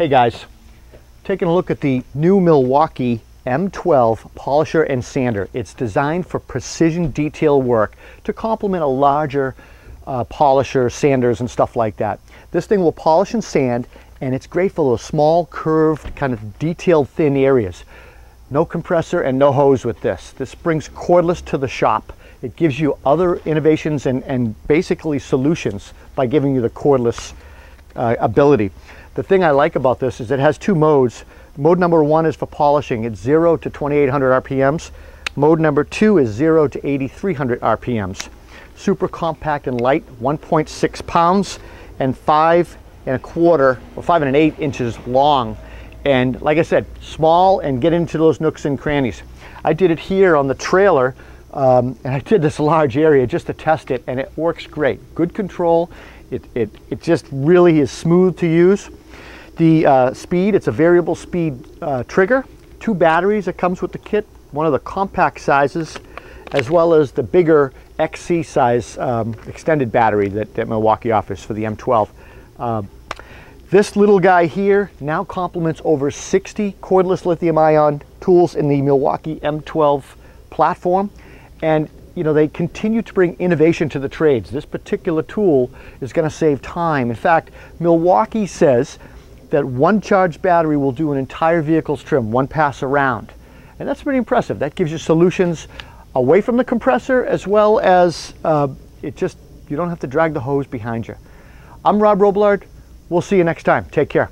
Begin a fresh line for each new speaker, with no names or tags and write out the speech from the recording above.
Hey guys, taking a look at the new Milwaukee M12 polisher and sander. It's designed for precision detail work to complement a larger uh, polisher, sanders and stuff like that. This thing will polish and sand and it's great for those small curved kind of detailed thin areas. No compressor and no hose with this. This brings cordless to the shop. It gives you other innovations and, and basically solutions by giving you the cordless uh, ability. The thing I like about this is it has two modes. Mode number one is for polishing. It's 0 to 2800 RPMs. Mode number two is 0 to 8300 RPMs. Super compact and light, 1.6 pounds and 5 and a quarter or 5 and an 8 inches long. And like I said, small and get into those nooks and crannies. I did it here on the trailer um, and I did this large area just to test it and it works great. Good control. It, it, it just really is smooth to use. The uh, speed, it's a variable speed uh, trigger. Two batteries that comes with the kit, one of the compact sizes, as well as the bigger XC size um, extended battery that, that, Milwaukee offers for the M12. Uh, this little guy here now complements over 60 cordless lithium ion tools in the Milwaukee M12 platform. And you know, they continue to bring innovation to the trades. This particular tool is going to save time. In fact, Milwaukee says that one charged battery will do an entire vehicle's trim, one pass around. And that's pretty impressive. That gives you solutions away from the compressor as well as uh, it just, you don't have to drag the hose behind you. I'm Rob Robillard. We'll see you next time. Take care.